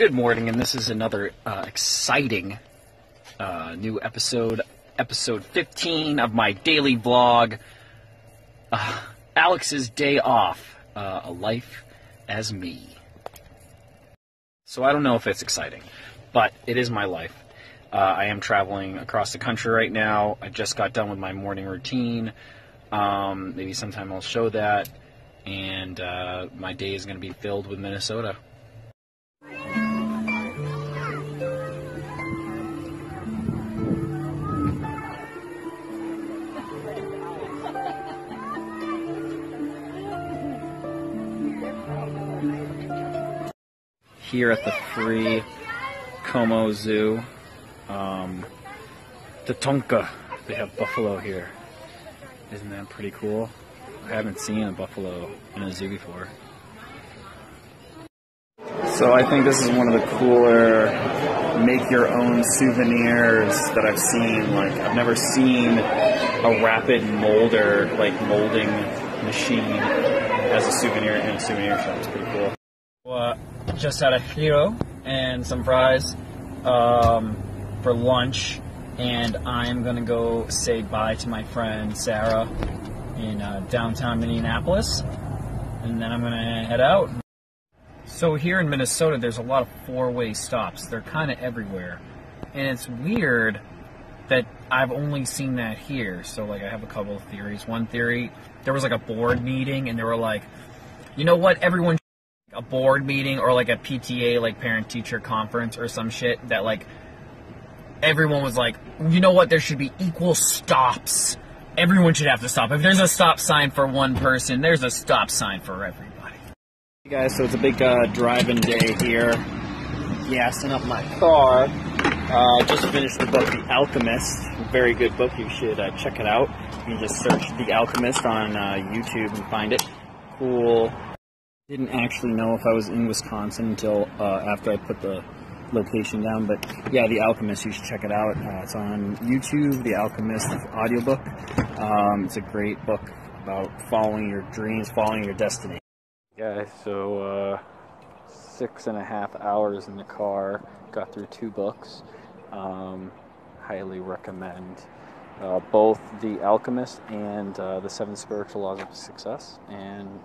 Good morning, and this is another uh, exciting uh, new episode, episode 15 of my daily vlog. Uh, Alex's day off, uh, a life as me. So I don't know if it's exciting, but it is my life. Uh, I am traveling across the country right now. I just got done with my morning routine. Um, maybe sometime I'll show that. And uh, my day is going to be filled with Minnesota. Here at the free Como Zoo, um, Tonka—they have buffalo here. Isn't that pretty cool? I haven't seen a buffalo in a zoo before. So I think this is one of the cooler make your own souvenirs that I've seen. Like I've never seen a rapid molder like molding machine as a souvenir in a souvenir shop. It's pretty cool. Uh, just had a hero and some fries um, for lunch, and I'm gonna go say bye to my friend Sarah in uh, downtown Minneapolis, and then I'm gonna head out. So here in Minnesota, there's a lot of four-way stops. They're kind of everywhere, and it's weird that I've only seen that here. So like, I have a couple of theories. One theory, there was like a board meeting, and they were like, you know what, everyone a board meeting or like a PTA like parent teacher conference or some shit that like everyone was like, you know what, there should be equal stops. Everyone should have to stop. If there's a stop sign for one person, there's a stop sign for everybody. Hey guys, so it's a big uh, driving day here. Gassing up my car. Uh, just finished the book The Alchemist. Very good book. You should uh, check it out. You can just search The Alchemist on uh, YouTube and find it. Cool didn't actually know if I was in Wisconsin until uh, after I put the location down. But yeah, The Alchemist, you should check it out. Uh, it's on YouTube, The Alchemist audiobook. Um, it's a great book about following your dreams, following your destiny. Guys, so uh, six and a half hours in the car, got through two books. Um, highly recommend. Uh, both The Alchemist and uh, The Seven Spiritual Laws of Success. And